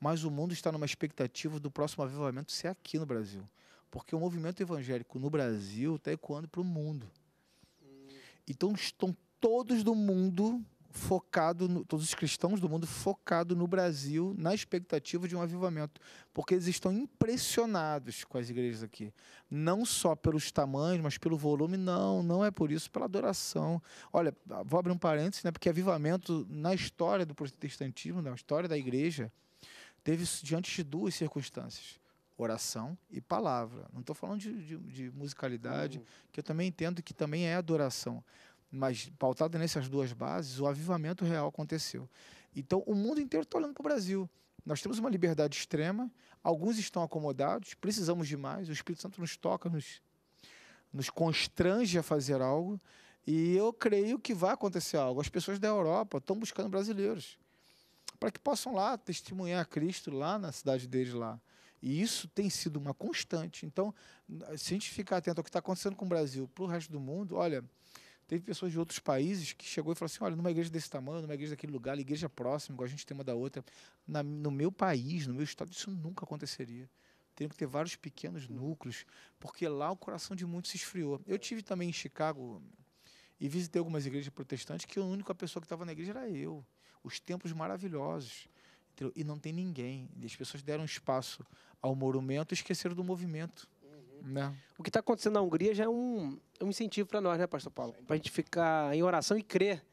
Mas o mundo está numa expectativa do próximo avivamento ser aqui no Brasil. Porque o movimento evangélico no Brasil está ecoando para o mundo. Então estão todos do mundo focado, no, todos os cristãos do mundo focado no Brasil, na expectativa de um avivamento, porque eles estão impressionados com as igrejas aqui, não só pelos tamanhos, mas pelo volume, não, não é por isso, pela adoração. Olha, vou abrir um parênteses, né, porque avivamento na história do protestantismo, na história da igreja, teve diante de duas circunstâncias. Oração e palavra. Não estou falando de, de- de musicalidade, que eu também entendo que também é adoração. Mas pautado nessas duas bases, o avivamento real aconteceu. Então, o mundo inteiro está olhando para o Brasil. Nós temos uma liberdade extrema, alguns estão acomodados, precisamos de mais, o Espírito Santo nos toca, nos, nos constrange a fazer algo, e eu creio que vai acontecer algo. As pessoas da Europa estão buscando brasileiros para que possam lá testemunhar Cristo lá na cidade deles lá. E isso tem sido uma constante. Então, se a gente ficar atento ao que está acontecendo com o Brasil para o resto do mundo, olha, teve pessoas de outros países que chegou e falou assim, olha, numa igreja desse tamanho, numa igreja daquele lugar, igreja próxima, igual a gente tem uma da outra, na- no meu país, no meu estado, isso nunca aconteceria. Teriam que ter vários pequenos núcleos, porque lá o coração de muitos se esfriou. Eu tive também em Chicago e visitei algumas igrejas protestantes que a única pessoa que estava na igreja era eu. Os templos maravilhosos. E não tem ninguém. As pessoas deram espaço ao monumento e esqueceram do movimento. Né? O que está acontecendo na Hungria já é um, um incentivo para nós, né, Pastor Paulo? Para a gente ficar em oração e crer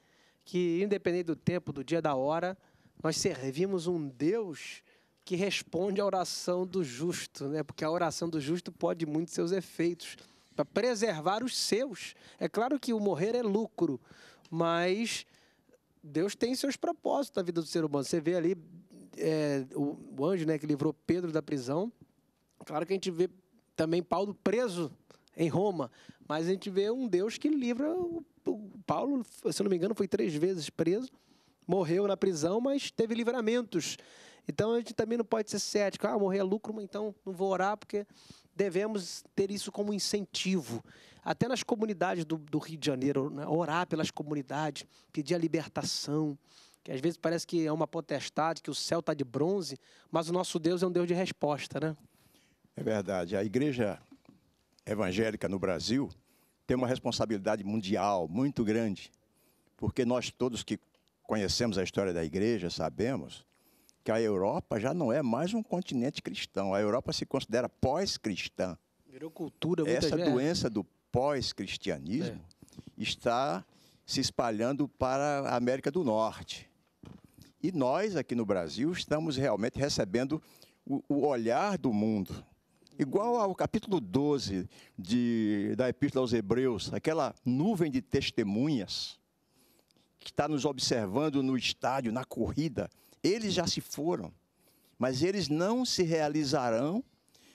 que, independente do tempo, do dia, da hora, nós servimos um Deus que responde à oração do justo, né? Porque a oração do justo pode muito seus efeitos para preservar os seus. É claro que o morrer é lucro, mas Deus tem seus propósitos na vida do ser humano. Você vê ali é, o, o anjo, né, que livrou Pedro da prisão. Claro que a gente vê também Paulo preso em Roma, mas a gente vê um Deus que livra o, o Paulo, se não me engano, foi três vezes preso, morreu na prisão, mas teve livramentos. Então a gente também não pode ser cético, ah, morrer é lucro, mas então não vou orar, porque devemos ter isso como incentivo. Até nas comunidades do, do Rio de Janeiro, né? orar pelas comunidades, pedir a libertação, que às vezes parece que é uma potestade, que o céu está de bronze, mas o nosso Deus é um Deus de resposta, né? É verdade. A igreja evangélica no Brasil tem uma responsabilidade mundial muito grande, porque nós todos que conhecemos a história da igreja sabemos que a Europa já não é mais um continente cristão. A Europa se considera pós-cristã. Virou cultura, Essa gente- é. doença do pós-cristianismo está se espalhando para a América do Norte. E nós, aqui no Brasil, estamos realmente recebendo o, o olhar do mundo. Igual ao capítulo 12 de, da Epístola aos Hebreus, aquela nuvem de testemunhas que está nos observando no estádio, na corrida, eles já se foram. Mas eles não se realizarão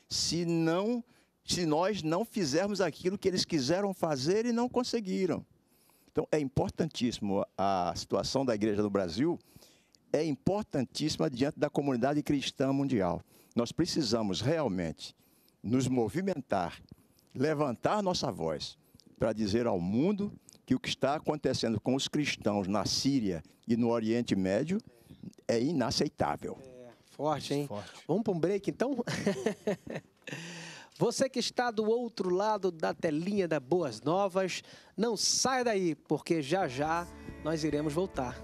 se não se nós não fizermos aquilo que eles quiseram fazer e não conseguiram. Então é importantíssimo a situação da igreja no Brasil é importantíssima diante da comunidade cristã mundial. Nós precisamos realmente nos movimentar, levantar nossa voz para dizer ao mundo que o que está acontecendo com os cristãos na Síria e no Oriente Médio é inaceitável. Forte, hein? Forte. Vamos para um break, então? <laughs> Você que está do outro lado da telinha da Boas Novas, não sai daí, porque já já nós iremos voltar.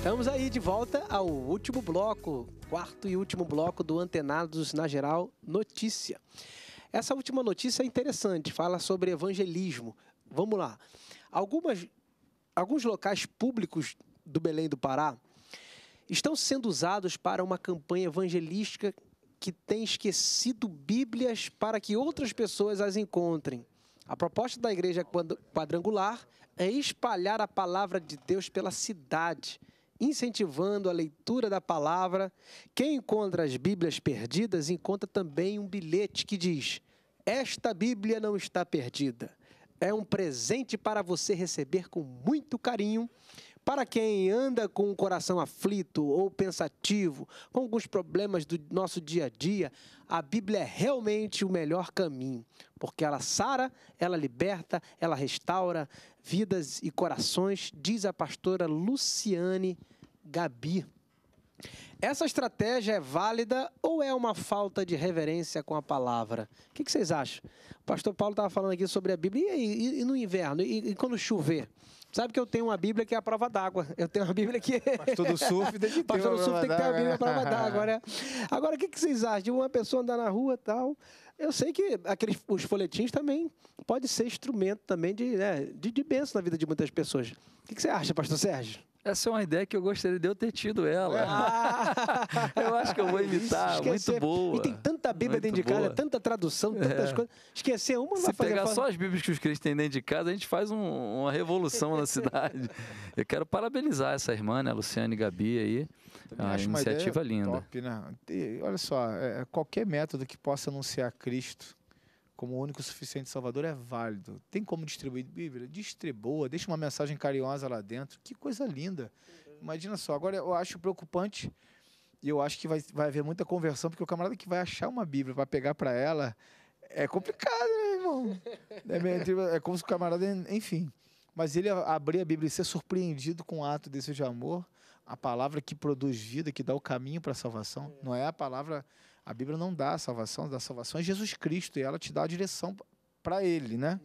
Estamos aí de volta ao último bloco, quarto e último bloco do Antenados na Geral Notícia. Essa última notícia é interessante, fala sobre evangelismo. Vamos lá. Algumas, alguns locais públicos do Belém do Pará estão sendo usados para uma campanha evangelística que tem esquecido Bíblias para que outras pessoas as encontrem. A proposta da igreja quad- quadrangular é espalhar a palavra de Deus pela cidade, incentivando a leitura da palavra. Quem encontra as Bíblias perdidas encontra também um bilhete que diz: Esta Bíblia não está perdida. É um presente para você receber com muito carinho. Para quem anda com o coração aflito ou pensativo, com alguns problemas do nosso dia a dia, a Bíblia é realmente o melhor caminho, porque ela sara, ela liberta, ela restaura vidas e corações, diz a pastora Luciane Gabi. Essa estratégia é válida ou é uma falta de reverência com a palavra? O que, vocês acham? O pastor Paulo estava falando aqui sobre a Bíblia. E, e- e no inverno? E, e quando chover? Sabe que eu tenho uma Bíblia que é a prova d'água. Eu tenho uma Bíblia que. <laughs> Pastor do surf tem que <laughs> ter Pastor do surf tem que ter uma prova Bíblia à d'água, prova né? d'água, né? Agora, o que, que vocês acham de uma pessoa andar na rua e tal? Eu sei que aqueles, os folhetins também pode ser instrumento também de, né, de, de bênção na vida de muitas pessoas. O que, que você acha, pastor Sérgio? Essa é uma ideia que eu gostaria de eu ter tido ela. <laughs> Eu acho que eu vou imitar, muito boa. E tem tanta Bíblia dentro de casa, boa. tanta tradução, tantas É. coisas. Esquecer uma não Se pegar só as Bíblias que os crentes têm dentro de casa, a gente faz um- uma revolução na <laughs> cidade. Eu quero parabenizar essa irmã, né, Luciane Gabi aí. Também A acho iniciativa linda. Top, né? E, olha só, é, qualquer método que possa anunciar Cristo como o único suficiente Salvador é válido. Tem como distribuir Bíblia? Distribua, deixa uma mensagem carinhosa lá dentro. Que coisa linda. Imagina só, agora eu acho preocupante e eu acho que vai, vai haver muita conversão, porque o camarada que vai achar uma Bíblia para pegar para ela é complicado, né, irmão? É, meio- é como se o camarada, enfim. Mas ele abrir a Bíblia e ser surpreendido com o ato desse de amor, a palavra que produz vida, que dá o caminho para a salvação, não é a palavra. A Bíblia não dá a salvação, dá a salvação é Jesus Cristo e ela te dá a direção para ele, né?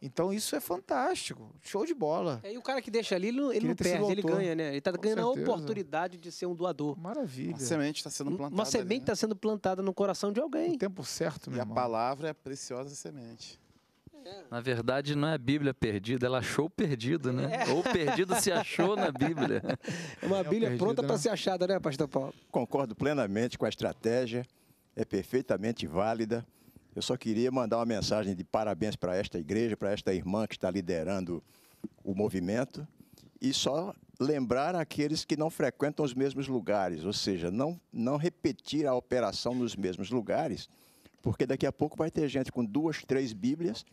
Então isso é fantástico, show de bola. É, E o cara que deixa ali, ele não, ele não perde, ele ganha, né? Ele tá Com ganhando a certeza. oportunidade de ser um doador. Maravilha. A semente está sendo plantada. Uma semente né? está sendo plantada no coração de O alguém. tempo certo, E meu a irmão. palavra é a preciosa semente. Na verdade, não é a Bíblia perdida, ela achou o perdido, né? Ou o perdido se achou na Bíblia. É uma Bíblia perdido, pronta para né? ser achada, né, pastor Paulo? Concordo plenamente com a estratégia, é perfeitamente válida. Eu só queria mandar uma mensagem de parabéns para esta igreja, para esta irmã que está liderando o movimento, e só lembrar aqueles que não frequentam os mesmos lugares, ou seja, não, não repetir a operação nos mesmos lugares, porque daqui a pouco vai ter gente com duas, três Bíblias.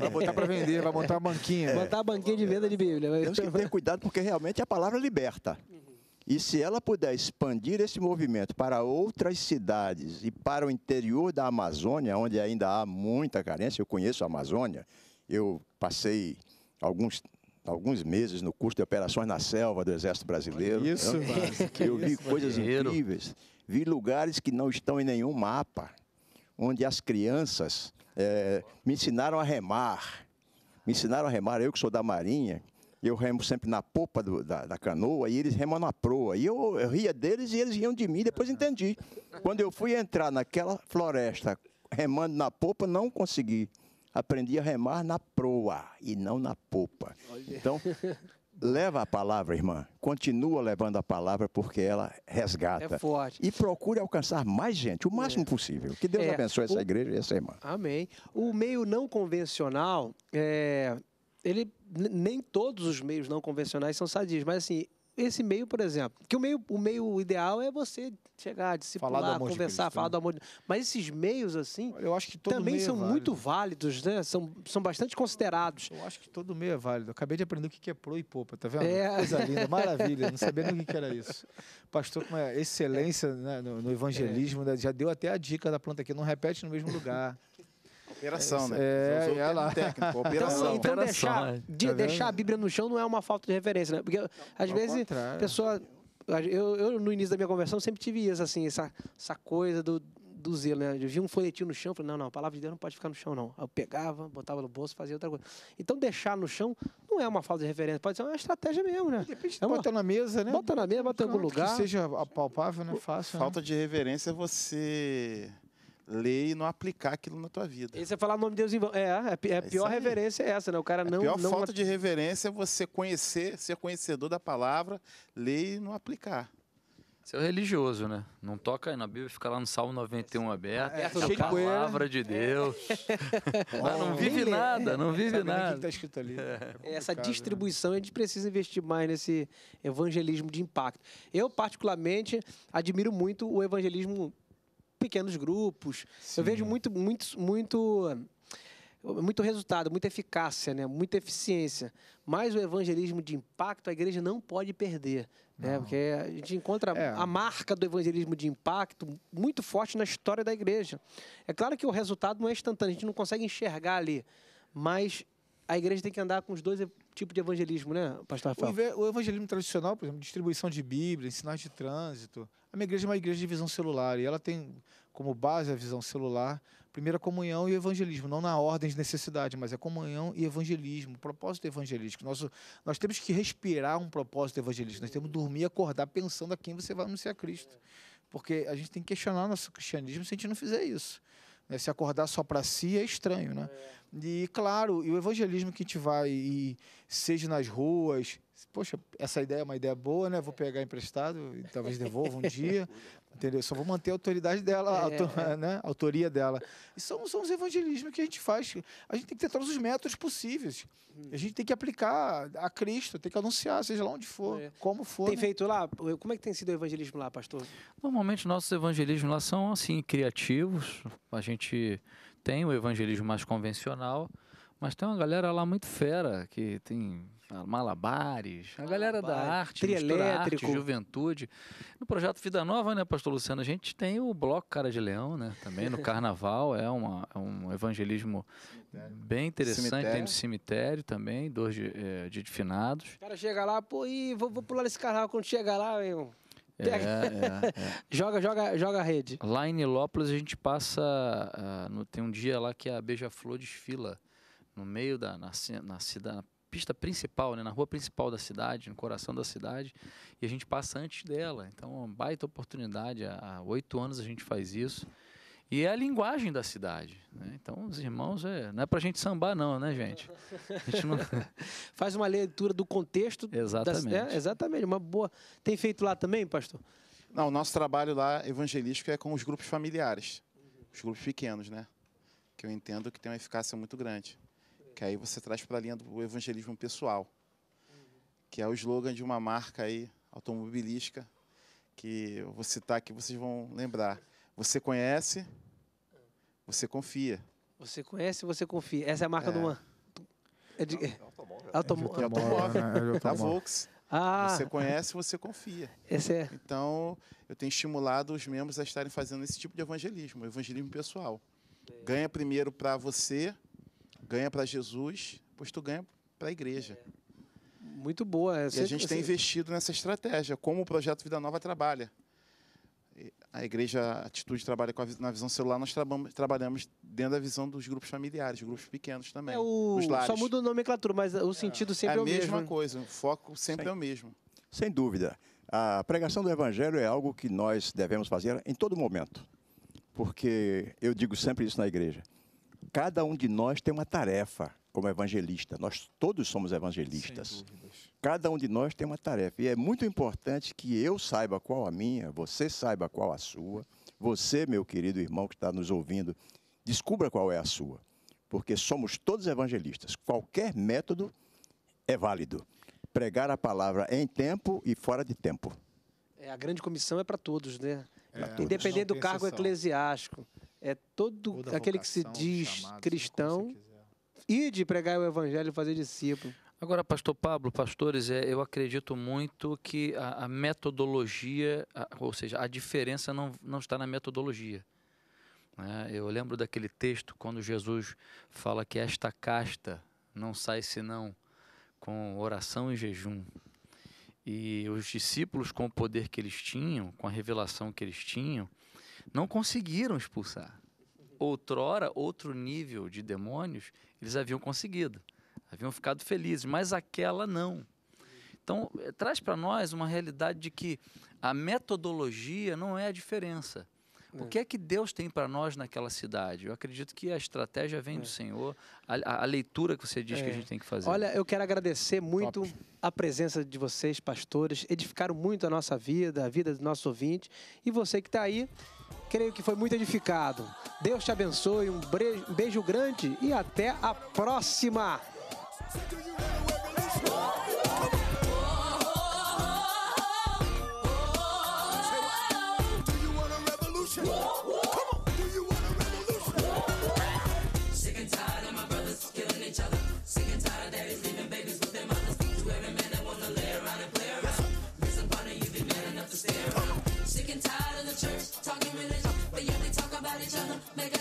Vai botar para vender, vai montar uma banquinha. Botar a banquinha de venda de Bíblia. Temos que ter cuidado porque realmente a palavra liberta. E se ela puder expandir esse movimento para outras cidades e para o interior da Amazônia, onde ainda há muita carência, eu conheço a Amazônia, eu passei alguns, alguns meses no curso de operações na selva do Exército Brasileiro. Isso, que eu vi isso, coisas incríveis, vi lugares que não estão em nenhum mapa, onde as crianças eh, me ensinaram a remar. Me ensinaram a remar, eu que sou da Marinha, eu remo sempre na popa do- da, da canoa e eles remam na proa. E eu, eu ria deles e eles riam de mim, depois entendi. Quando eu fui entrar naquela floresta remando na popa, não consegui aprendi a remar na proa e não na popa. Então, leva a palavra, irmã. Continua levando a palavra porque ela resgata. É forte. E procure alcançar mais gente, o máximo possível. Que Deus É, abençoe essa o- igreja e essa irmã. Amém. O meio não convencional, é, ele nem todos os meios não convencionais são sadios, mas assim, esse meio, por exemplo, que o meio, o meio ideal é você chegar, discipular, Falar conversar, Cristo, falar né? do amor de Mas esses meios, assim, Eu acho que também é são válido. muito válidos, né? São, são bastante considerados. Eu acho que todo meio é válido. Eu acabei de aprender o que é pro e popa, tá vendo? É. Coisa linda, maravilha. Não sabia nem o que era isso. Pastor, com excelência né, no, no evangelismo, né, já deu até a dica da planta aqui, não repete no mesmo lugar. Operação, né? É, é lá. técnico, Então, operação. então Operação, deixar, é. de- Tá deixar a Bíblia no chão não é uma falta de referência, né? Porque às Ao vezes a pessoa. Eu, eu, no início da minha conversão, sempre tive isso, assim, essa, essa coisa do, do zelo, né? Eu vi um folhetinho no chão, falei, não, não, a palavra de Deus não pode ficar no chão, não. Aí eu pegava, botava no bolso, fazia outra coisa. Então, deixar no chão não é uma falta de referência, pode ser uma estratégia mesmo, né? De repente, É uma- bota na mesa, né? Bota na mesa, bota em algum lugar. Que seja palpável, né? Fácil. né? Falta de reverência é você ler e não aplicar aquilo na tua vida. E você falar o nome de Deus em vão. É, é, é a É pior reverência é essa, né? O cara não. a pior não falta de reverência é você conhecer, ser conhecedor da palavra, ler e não aplicar. Você é religioso, né? Não toca aí na Bíblia, fica lá no Salmo 91 aberto. É, É, a palavra de Deus. <laughs> Mas não vive nada, não vive Sabe nem o que nada. está escrito ali. É essa né? distribuição, a gente precisa investir mais nesse evangelismo de impacto. Eu, particularmente, admiro muito o evangelismo pequenos grupos. Eu vejo muito, muito, muito, muito resultado, muita eficácia, né? muita eficiência. Mas o evangelismo de impacto, a igreja não pode perder. Né? Porque a gente encontra É. a marca do evangelismo de impacto muito forte na história da igreja. É claro que o resultado não é instantâneo, a gente não consegue enxergar ali. Mas a igreja tem que andar com os dois tipos de evangelismo, né, pastor Rafael? o evangelismo tradicional, por exemplo, distribuição de Bíblia, sinais de trânsito. A minha igreja é uma igreja de visão celular e ela tem como base a visão celular, primeira comunhão e evangelismo, não na ordem de necessidade, mas é comunhão e evangelismo, propósito evangelístico. Nós, nós temos que respirar um propósito evangelístico, nós temos que dormir e acordar pensando a quem você vai anunciar Cristo. Porque a gente tem que questionar nosso cristianismo se a gente não fizer isso. Né? Se acordar só para si é estranho, né? E claro, e o evangelismo que a gente vai, e seja nas ruas, poxa, essa ideia é uma ideia boa, né? Vou pegar emprestado e talvez devolva um dia, <laughs> entendeu? Só vou manter a autoridade dela, a É, auto- <laughs> né? a autoria dela. E são, são os evangelismos que a gente faz. A gente tem que ter todos os métodos possíveis. A gente tem que aplicar a Cristo, tem que anunciar, seja lá onde for, É. como for. Tem né? feito lá? Como é que tem sido o evangelismo lá, pastor? Normalmente nossos evangelismos lá são assim criativos. A gente tem o evangelismo mais convencional, mas tem uma galera lá muito fera que tem malabares, a galera da arte, mistura arte, juventude. No projeto Vida Nova, né, Pastor Luciano, a gente tem o bloco Cara de Leão, né? Também no <laughs> Carnaval é, uma, é um evangelismo bem interessante. Tem Cemitério. no cemitério também, dois de, eh, de finados. O cara chega lá, pô, ih, vou, vou pular esse carro quando chega lá, meu. É, Pega. é, é. <laughs> Joga, joga, joga a rede. Lá em Nilópolis a gente passa. ah, no- tem um dia lá que a Beija-Flor desfila no meio da. na, na, na pista principal, né, na rua principal da cidade, no coração da cidade, e a gente passa antes dela. Então, é uma baita oportunidade. Há oito anos a gente faz isso. E é a linguagem da cidade. né? Então, os irmãos, é, não é pra gente sambar, não, né, gente? A gente não. <laughs> Faz uma leitura do contexto. Exatamente. é, exatamente, uma boa. Tem feito lá também, pastor? Não, o nosso trabalho lá evangelístico é com os grupos familiares, os grupos pequenos, né? Que eu entendo que tem uma eficácia muito grande. Que aí você traz para a linha do evangelismo pessoal, que é o slogan de uma marca aí automobilística que eu vou citar aqui, vocês vão lembrar. Você conhece, você confia. Você conhece, você confia. Essa é a marca É. de uma. É de... De Automóvel. automóvel, né? É de da automóvel. Volks. Ah, Você conhece, você confia. esse é. Então, eu tenho estimulado os membros a estarem fazendo esse tipo de evangelismo, evangelismo pessoal. Ganha primeiro para você, ganha para Jesus, depois tu ganha para a igreja. Muito boa. E Você- a gente tem você- investido nessa estratégia, como o Projeto Vida Nova trabalha. E A igreja Atitude trabalha com a, na visão celular, nós trabamos- trabalhamos dentro da visão dos grupos familiares, grupos pequenos também. É o... Só muda a nomenclatura, mas o sentido É sempre é, a o mesma mesmo. coisa, o foco sempre é o mesmo. Sem dúvida. A pregação do Evangelho é algo que nós devemos fazer em todo momento. Porque eu digo sempre isso na igreja. Cada um de nós tem uma tarefa como evangelista. Nós todos somos evangelistas. Cada um de nós tem uma tarefa. E é muito importante que eu saiba qual a minha, você saiba qual a sua. Você, meu querido irmão que está nos ouvindo, descubra qual é a sua. Porque somos todos evangelistas. Qualquer método é válido. Pregar a palavra em tempo e fora de tempo. É, a grande comissão é para todos, né? É, Independente do cargo exceção. eclesiástico. É todo Toda aquele que se diz cristão e de pregar o evangelho e fazer discípulo. Agora, pastor Pablo, pastores, é, eu acredito muito que a, a metodologia, a- ou seja, a diferença não, não está na metodologia. né? Eu lembro daquele texto quando Jesus fala que esta casta não sai senão com oração e jejum. E os discípulos, com o poder que eles tinham, com a revelação que eles tinham, não conseguiram expulsar. Outrora, outro nível de demônios, eles haviam conseguido haviam ficado felizes, mas aquela não. Então, eh, traz para nós uma realidade de que a metodologia não é a diferença. O que é que Deus tem para nós naquela cidade? Eu acredito que a estratégia vem do Senhor, a, a- leitura que você diz que a É. gente tem que fazer. Olha, eu quero agradecer muito a presença de vocês, pastores. Edificaram muito a nossa vida, a vida dos nossos ouvintes. E você que está aí, creio que foi muito edificado. Deus te abençoe, um bre- um beijo grande e até a próxima! me